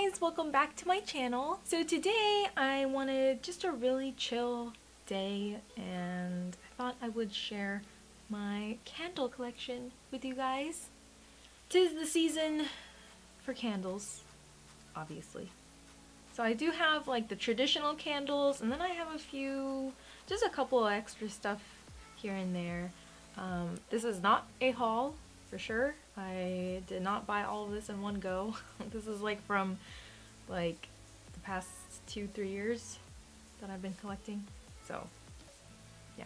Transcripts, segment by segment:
guys, welcome back to my channel. So today I wanted just a really chill day and I thought I would share my candle collection with you guys. Tis the season for candles, obviously. So I do have like the traditional candles and then I have a few, just a couple extra stuff here and there. Um, this is not a haul for sure. I did not buy all of this in one go. this is like from like the past two, three years that I've been collecting. So yeah,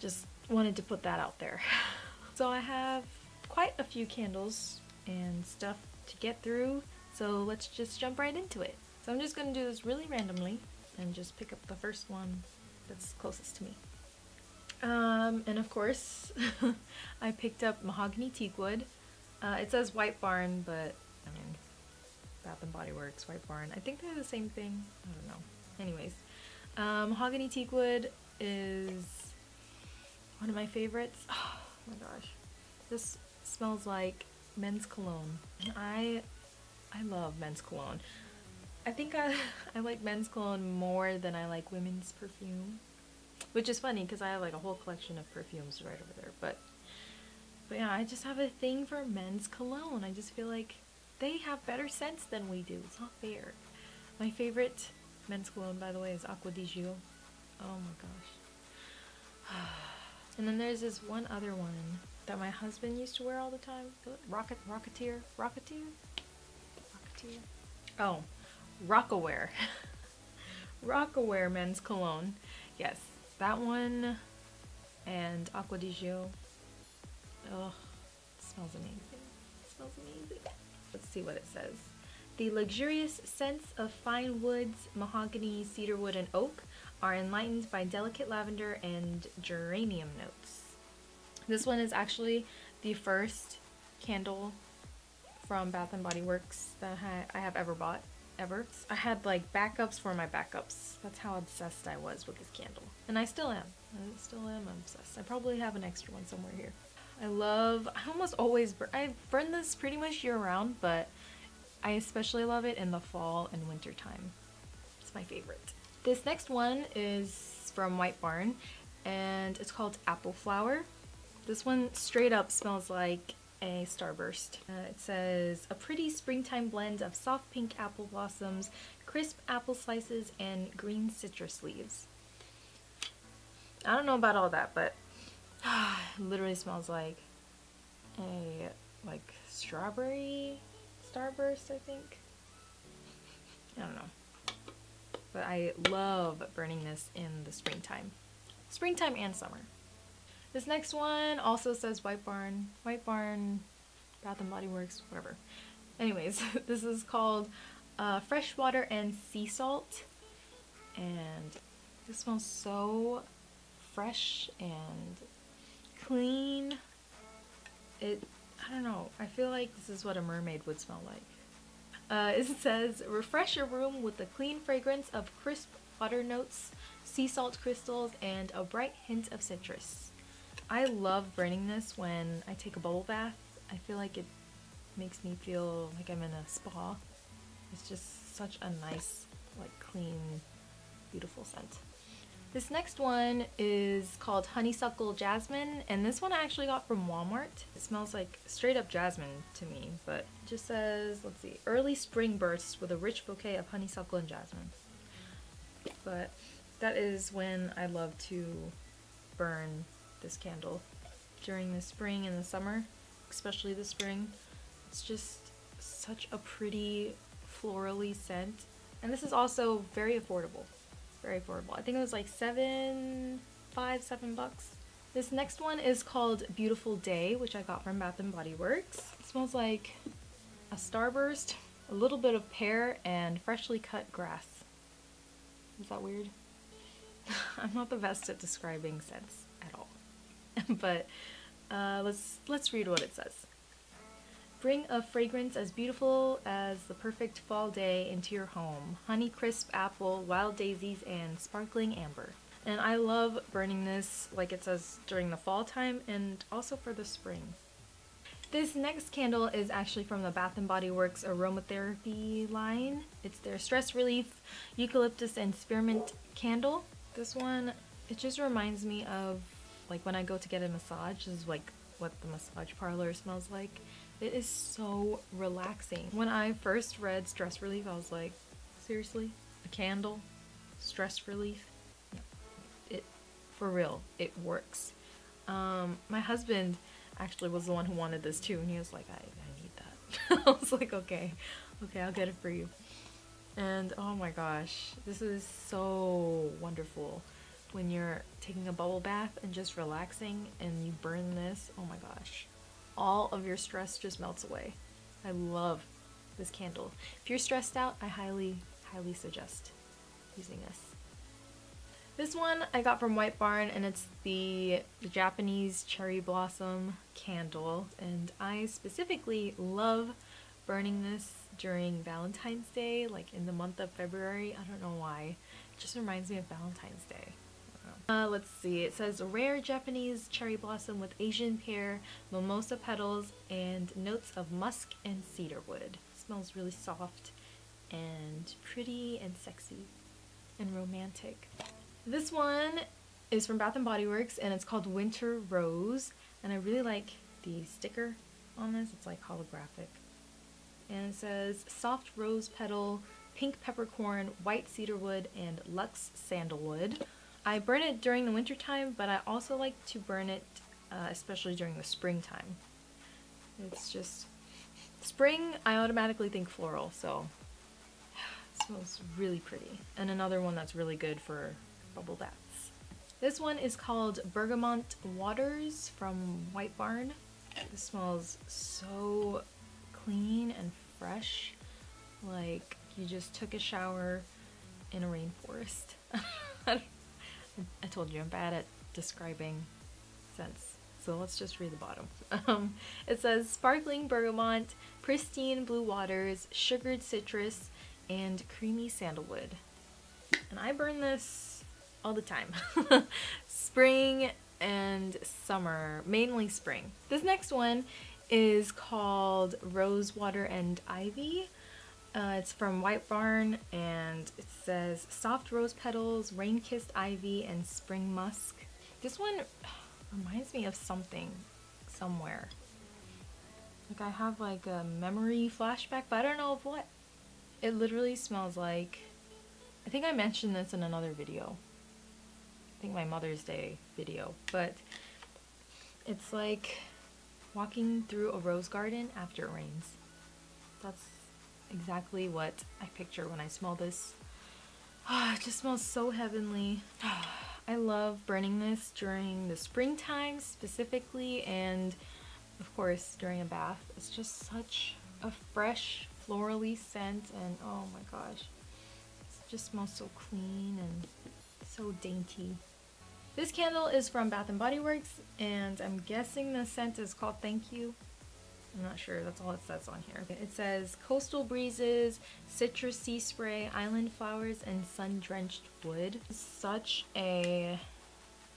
just wanted to put that out there. so I have quite a few candles and stuff to get through. So let's just jump right into it. So I'm just to do this really randomly and just pick up the first one that's closest to me. Um, and of course, I picked up Mahogany Teakwood. Uh, it says White Barn, but I mean, Bath and Body Works, White Barn. I think they're the same thing. I don't know. Anyways, um, Mahogany Teakwood is one of my favorites. Oh my gosh, this smells like men's cologne. And I, I love men's cologne. I think I, I like men's cologne more than I like women's perfume. Which is funny because I have like a whole collection of perfumes right over there. But, but yeah, I just have a thing for men's cologne. I just feel like they have better scents than we do. It's not fair. My favorite men's cologne, by the way, is Acqua di Gio. Oh my gosh. and then there's this one other one that my husband used to wear all the time. Rocket, Rocketeer? Rocketeer? Rocketeer? Oh, Rocawear. Rocawear men's cologne. Yes, that one and Acqua di Gio. Oh, smells amazing. It smells amazing. Let's see what it says. The luxurious scents of fine woods, mahogany, cedarwood, and oak are enlightened by delicate lavender and geranium notes. This one is actually the first candle from Bath & Body Works that I have ever bought ever. I had like backups for my backups. That's how obsessed I was with this candle. And I still am. I still am obsessed. I probably have an extra one somewhere here. I love, I almost always, burn, I burn this pretty much year round, but I especially love it in the fall and winter time. It's my favorite. This next one is from White Barn and it's called Apple Flower. This one straight up smells like a Starburst. Uh, it says, a pretty springtime blend of soft pink apple blossoms, crisp apple slices, and green citrus leaves. I don't know about all that, but literally smells like a like strawberry starburst, I think. I don't know. But I love burning this in the springtime. Springtime and summer. This next one also says White Barn. White Barn, Bath and Body Works, whatever. Anyways, this is called uh, Freshwater and Sea Salt. And this smells so fresh and clean. It, I don't know, I feel like this is what a mermaid would smell like. Uh, it says, refresh your room with the clean fragrance of crisp water notes, sea salt crystals, and a bright hint of citrus. I love burning this when I take a bubble bath. I feel like it makes me feel like I'm in a spa. It's just such a nice, like clean, beautiful scent. This next one is called Honeysuckle Jasmine, and this one I actually got from Walmart. It smells like straight up jasmine to me, but it just says, let's see, early spring bursts with a rich bouquet of honeysuckle and jasmine. But that is when I love to burn this candle during the spring and the summer, especially the spring. It's just such a pretty florally scent. And this is also very affordable. Very affordable. I think it was like seven, five, seven bucks. This next one is called Beautiful Day, which I got from Bath & Body Works. It smells like a starburst, a little bit of pear, and freshly cut grass. Is that weird? I'm not the best at describing scents. but uh, let's let's read what it says. Bring a fragrance as beautiful as the perfect fall day into your home. Honey crisp apple, wild daisies, and sparkling amber. And I love burning this, like it says, during the fall time and also for the spring. This next candle is actually from the Bath & Body Works aromatherapy line. It's their stress relief eucalyptus and spearmint candle. This one, it just reminds me of like when I go to get a massage. This is like what the massage parlor smells like. It is so relaxing. When I first read stress relief, I was like, seriously? A candle? Stress relief? It, for real, it works. Um, my husband actually was the one who wanted this too, and he was like, I, I need that. I was like, okay, okay, I'll get it for you. And oh my gosh, this is so wonderful when you're taking a bubble bath and just relaxing and you burn this. Oh my gosh, all of your stress just melts away. I love this candle. If you're stressed out, I highly, highly suggest using this. This one I got from White Barn and it's the, the Japanese cherry blossom candle and I specifically love burning this during Valentine's Day like in the month of February. I don't know why. It just reminds me of Valentine's Day. Uh, let's see, it says rare Japanese cherry blossom with Asian pear, mimosa petals, and notes of musk and cedarwood. Smells really soft and pretty and sexy and romantic. This one is from Bath & Body Works and it's called Winter Rose and I really like the sticker on this. It's like holographic. And it says soft rose petal, pink peppercorn, white cedarwood, and luxe sandalwood. I burn it during the winter time, but I also like to burn it uh, especially during the springtime. It's just spring, I automatically think floral, so it smells really pretty. And another one that's really good for bubble baths. This one is called Bergamot Waters from White Barn. This smells so clean and fresh, like you just took a shower in a rainforest. I told you I'm bad at describing scents. So let's just read the bottom. Um, it says sparkling bergamot, pristine blue waters, sugared citrus, and creamy sandalwood. And I burn this all the time. spring and summer, mainly spring. This next one is called Rosewater and Ivy. Uh, it's from White Barn and it says soft rose petals, rain kissed ivy, and spring musk. This one reminds me of something somewhere. Like I have like a memory flashback, but I don't know of what. It literally smells like, I think I mentioned this in another video. I think my Mother's Day video, but it's like walking through a rose garden after it rains. That's exactly what I picture when I smell this. Oh, it just smells so heavenly. I love burning this during the springtime specifically and of course during a bath. It's just such a fresh florally scent and oh my gosh. It just smells so clean and so dainty. This candle is from Bath & Body Works and I'm guessing the scent is called Thank You. I'm not sure, that's all it says on here. It says coastal breezes, citrus sea spray, island flowers, and sun-drenched wood. Such a,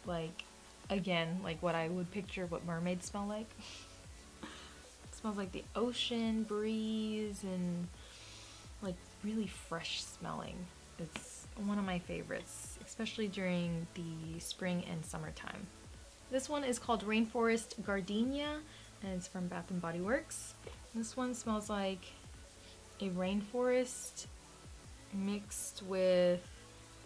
like, again, like what I would picture what mermaids smell like. smells like the ocean breeze and like really fresh smelling. It's one of my favorites, especially during the spring and summertime. This one is called Rainforest Gardenia and it's from Bath & Body Works. This one smells like a rainforest mixed with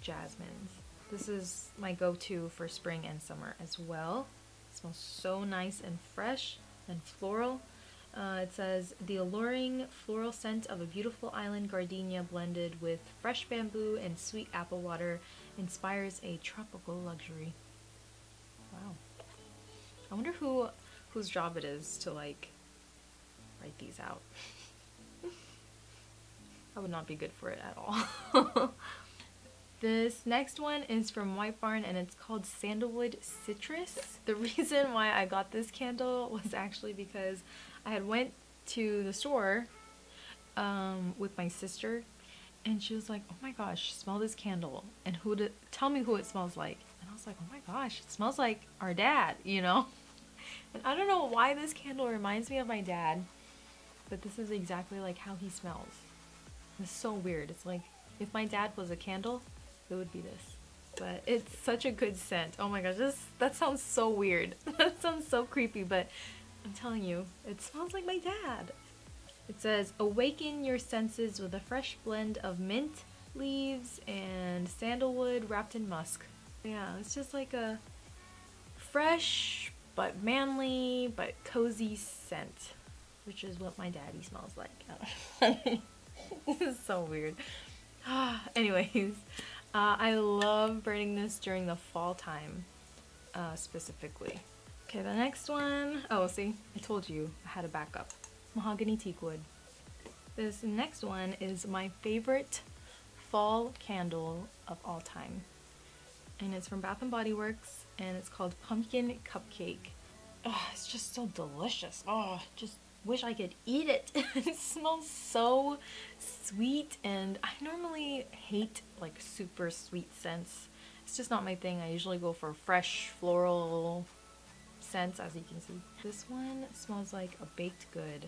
jasmines. This is my go-to for spring and summer as well. It smells so nice and fresh and floral. Uh, it says, the alluring floral scent of a beautiful island gardenia blended with fresh bamboo and sweet apple water inspires a tropical luxury. Wow. I wonder who whose job it is to like write these out. I would not be good for it at all. this next one is from White Barn and it's called Sandalwood Citrus. The reason why I got this candle was actually because I had went to the store um, with my sister and she was like, oh my gosh, smell this candle and who to tell me who it smells like. And I was like, oh my gosh, it smells like our dad, you know? And I don't know why this candle reminds me of my dad, but this is exactly like how he smells. It's so weird. It's like if my dad was a candle, it would be this. But it's such a good scent. Oh my gosh, this that sounds so weird. that sounds so creepy, but I'm telling you, it smells like my dad. It says, awaken your senses with a fresh blend of mint, leaves, and sandalwood wrapped in musk. Yeah, it's just like a fresh but manly but cozy scent, which is what my daddy smells like. this is so weird. Anyways, uh, I love burning this during the fall time, uh, specifically. Okay, the next one, oh see, I told you I had a backup. Mahogany teak wood. This next one is my favorite fall candle of all time. And it's from Bath & Body Works, and it's called Pumpkin Cupcake. It's just so delicious. Oh, just wish I could eat it. it smells so sweet and I normally hate like super sweet scents. It's just not my thing. I usually go for fresh floral scents as you can see. This one smells like a baked good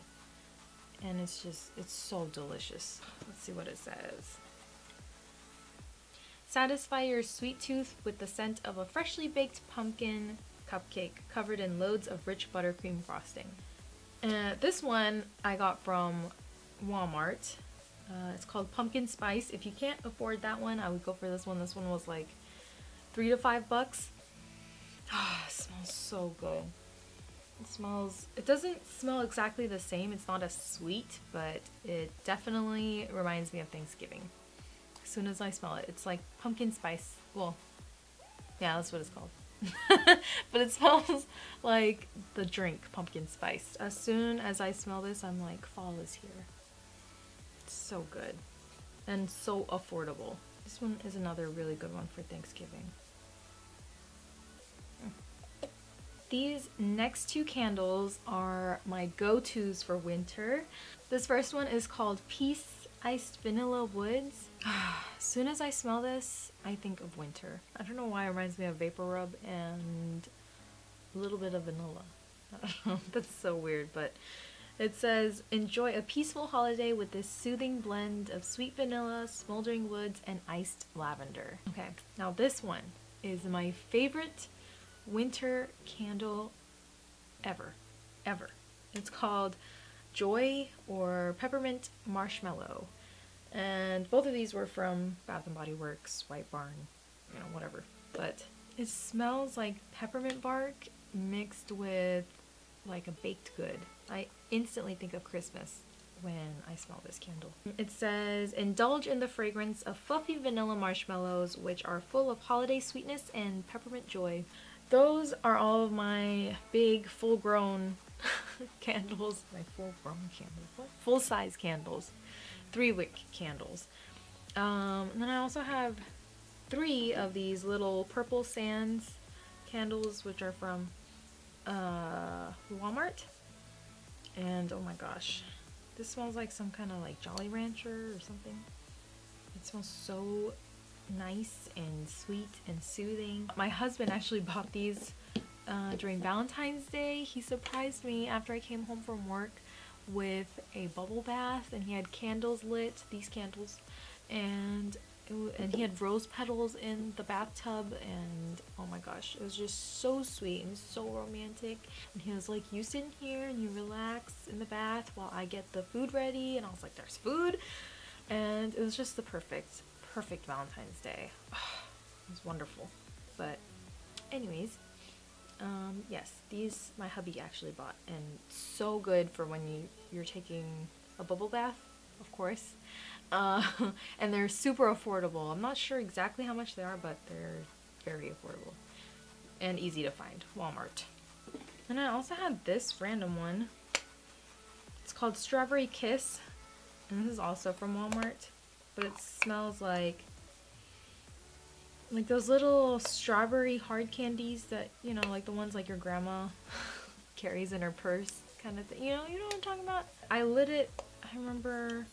and it's just, it's so delicious. Let's see what it says. Satisfy your sweet tooth with the scent of a freshly baked pumpkin cupcake covered in loads of rich buttercream frosting. Uh, this one I got from Walmart. Uh, it's called Pumpkin Spice. If you can't afford that one, I would go for this one. This one was like three to five bucks. Ah, smells so good. It smells, it doesn't smell exactly the same. It's not as sweet, but it definitely reminds me of Thanksgiving. As soon as I smell it, it's like pumpkin spice. Well, yeah, that's what it's called. but it smells like the drink pumpkin spice. As soon as I smell this, I'm like, fall is here. It's so good. And so affordable. This one is another really good one for Thanksgiving. These next two candles are my go-tos for winter. This first one is called Peace Iced Vanilla Woods. as soon as I smell this, I think of winter. I don't know why it reminds me of VapoRub and a little bit of vanilla. That's so weird, but it says, enjoy a peaceful holiday with this soothing blend of sweet vanilla, smoldering woods, and iced lavender. Okay, now this one is my favorite winter candle ever. Ever. It's called Joy or Peppermint Marshmallow. And both of these were from Bath & Body Works, White Barn, you know, whatever. But it smells like peppermint bark mixed with like a baked good. I instantly think of Christmas when I smell this candle. It says, indulge in the fragrance of fluffy vanilla marshmallows which are full of holiday sweetness and peppermint joy. Those are all of my big full-grown candles. My full-grown candles? Full-size candles three wick candles. Um, and then I also have three of these little purple sands candles which are from uh, Walmart. And oh my gosh, this smells like some kind of like Jolly Rancher or something. It smells so nice and sweet and soothing. My husband actually bought these uh, during Valentine's Day. He surprised me after I came home from work with a bubble bath and he had candles lit, these candles, and and he had rose petals in the bathtub and oh my gosh it was just so sweet and so romantic. And he was like you sit in here and you relax in the bath while I get the food ready and I was like there's food? And it was just the perfect perfect Valentine's Day. It was wonderful. But anyways um, yes, these my hubby actually bought and so good for when you, you're taking a bubble bath, of course. Uh, and they're super affordable. I'm not sure exactly how much they are, but they're very affordable and easy to find. Walmart. And I also had this random one. It's called Strawberry Kiss. And this is also from Walmart. But it smells like like those little strawberry hard candies that, you know, like the ones like your grandma carries in her purse kind of thing. You know, you know what I'm talking about? I lit it, I remember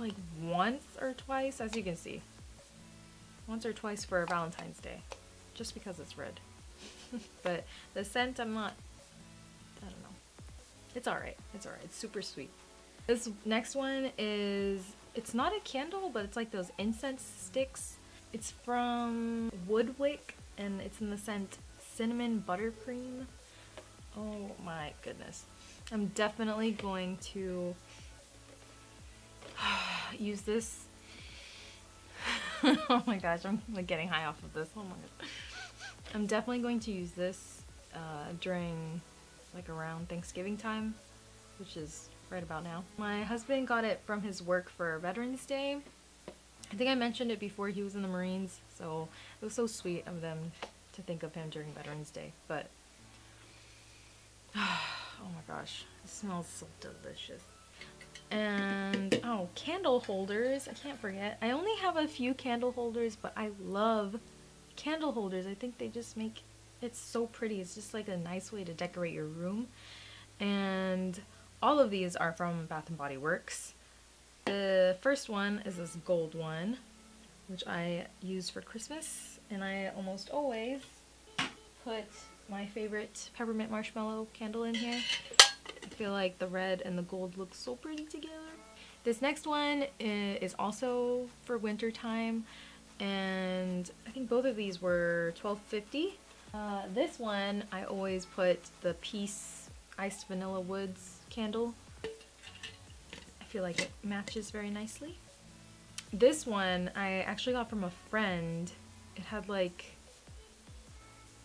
like once or twice, as you can see. Once or twice for Valentine's Day. Just because it's red. but the scent, I'm not, I don't know. It's alright. It's alright. It's super sweet. This next one is, it's not a candle, but it's like those incense sticks. It's from Woodwick and it's in the scent Cinnamon Buttercream. Oh my goodness. I'm definitely going to use this. oh my gosh, I'm like getting high off of this. Oh my god. I'm definitely going to use this uh, during like around Thanksgiving time, which is right about now. My husband got it from his work for Veterans Day. I think I mentioned it before he was in the Marines, so it was so sweet of them to think of him during Veterans Day. But oh my gosh, it smells so delicious. And oh, candle holders. I can't forget. I only have a few candle holders, but I love candle holders. I think they just make it so pretty. It's just like a nice way to decorate your room. And all of these are from Bath Body Works. The first one is this gold one, which I use for Christmas, and I almost always put my favorite peppermint marshmallow candle in here. I feel like the red and the gold look so pretty together. This next one is also for winter time, and I think both of these were 12.50. Uh, this one I always put the Peace Iced Vanilla Woods candle. Feel like it matches very nicely. This one I actually got from a friend. It had like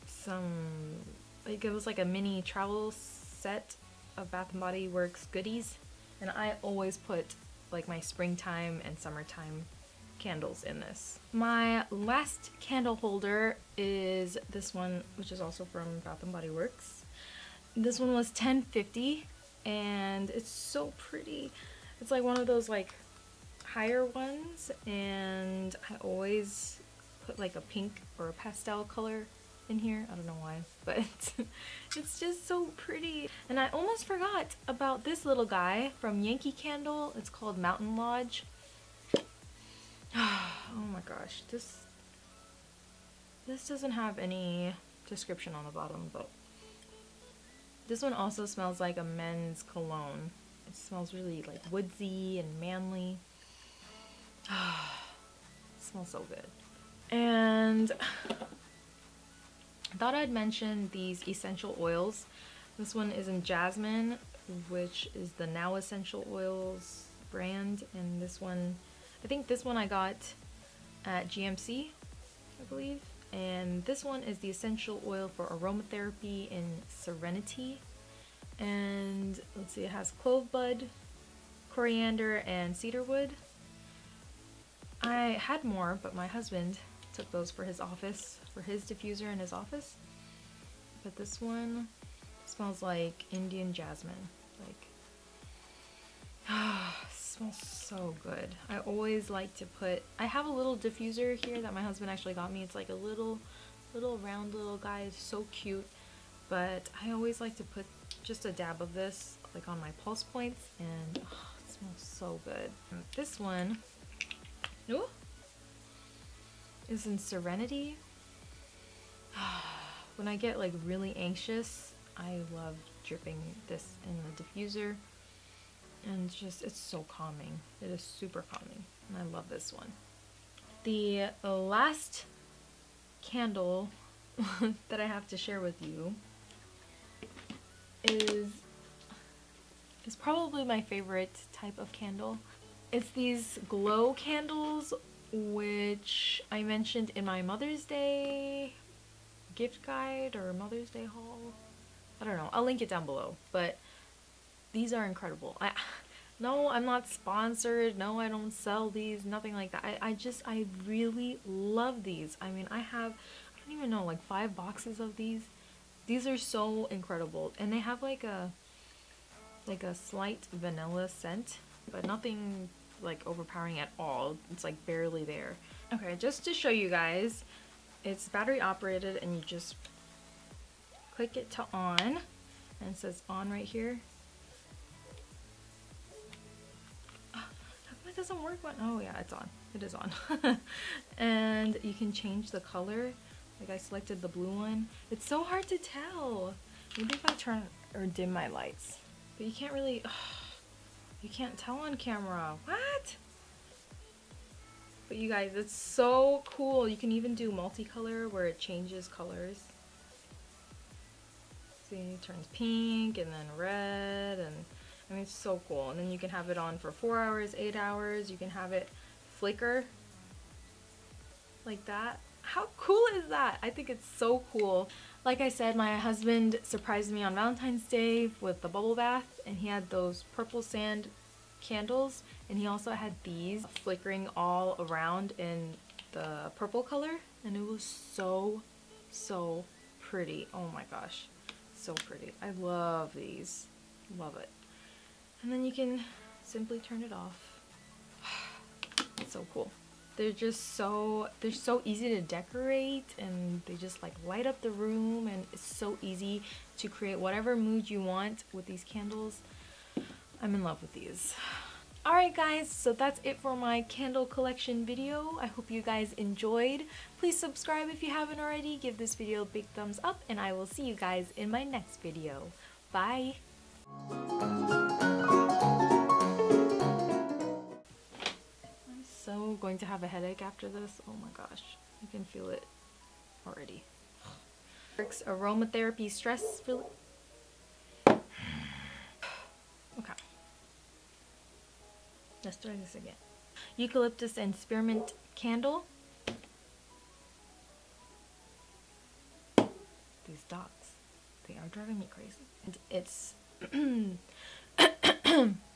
some, like it was like a mini travel set of Bath & Body Works goodies. And I always put like my springtime and summertime candles in this. My last candle holder is this one, which is also from Bath & Body Works. This one was 1050 and it's so pretty. It's like one of those like higher ones and I always put like a pink or a pastel color in here. I don't know why, but it's just so pretty. And I almost forgot about this little guy from Yankee Candle. It's called Mountain Lodge. oh my gosh, this this doesn't have any description on the bottom, but this one also smells like a men's cologne. It smells really like woodsy and manly. smells so good. And I thought I'd mention these essential oils. This one is in Jasmine, which is the Now Essential Oils brand. And this one, I think this one I got at GNC, I believe and this one is the essential oil for aromatherapy in Serenity and let's see it has clove bud coriander and cedarwood I had more but my husband took those for his office for his diffuser in his office but this one smells like Indian jasmine like oh, smells so good. I always like to put, I have a little diffuser here that my husband actually got me. It's like a little, little round little guy. It's so cute. But I always like to put just a dab of this like on my pulse points and oh, it smells so good. This one ooh, is in Serenity. when I get like really anxious, I love dripping this in the diffuser and just it's so calming it is super calming and I love this one the last candle that I have to share with you is is probably my favorite type of candle it's these glow candles which I mentioned in my Mother's Day gift guide or Mother's Day haul I don't know I'll link it down below but these are incredible. I no, I'm not sponsored. No, I don't sell these. Nothing like that. I, I just I really love these. I mean, I have I don't even know like five boxes of these. These are so incredible, and they have like a like a slight vanilla scent, but nothing like overpowering at all. It's like barely there. Okay, just to show you guys, it's battery operated, and you just click it to on, and it says on right here doesn't work when, oh yeah, it's on. It is on. and you can change the color Like I selected the blue one. It's so hard to tell. Maybe if I turn or dim my lights. But you can't really, ugh, you can't tell on camera. What? But you guys, it's so cool. You can even do multicolor where it changes colors. See, it turns pink and then red and I mean, it's so cool. And then you can have it on for four hours, eight hours. You can have it flicker like that. How cool is that? I think it's so cool. Like I said, my husband surprised me on Valentine's Day with the bubble bath and he had those purple sand candles and he also had these flickering all around in the purple color and it was so, so pretty. Oh my gosh, so pretty. I love these. Love it. And then you can simply turn it off. So cool. They're just so, they're so easy to decorate and they just like light up the room and it's so easy to create whatever mood you want with these candles. I'm in love with these. Alright guys, so that's it for my candle collection video. I hope you guys enjoyed. Please subscribe if you haven't already. Give this video a big thumbs up and I will see you guys in my next video. Bye! Going to have a headache after this. Oh my gosh, I can feel it already. Aromatherapy stress relief. Okay. Let's try this again. Eucalyptus and spearmint candle. These dogs, they are driving me crazy. And it's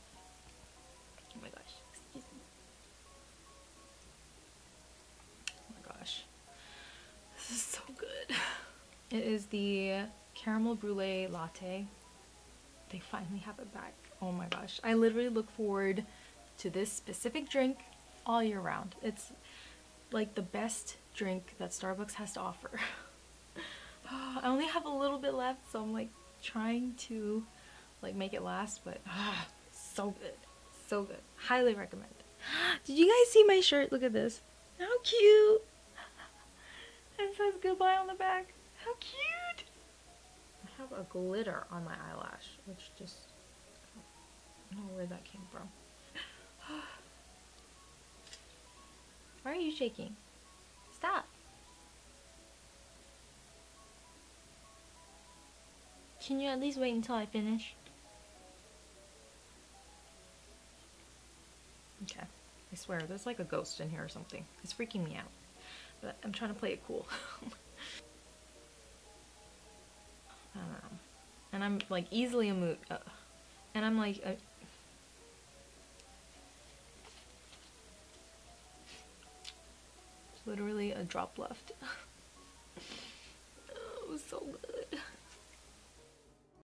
It is the caramel brulee latte. They finally have it back. Oh my gosh. I literally look forward to this specific drink all year round. It's like the best drink that Starbucks has to offer. I only have a little bit left, so I'm like trying to like make it last, but ah, so good. So good. Highly recommend. Did you guys see my shirt? Look at this. How cute! It says goodbye on the back. How cute! I have a glitter on my eyelash, which just, I don't know where that came from. Why are you shaking? Stop! Can you at least wait until I finish? Okay. I swear, there's like a ghost in here or something. It's freaking me out. But I'm trying to play it cool. Don't know. And I'm like easily a mood. Uh, and I'm like. Literally a drop left. oh, so good.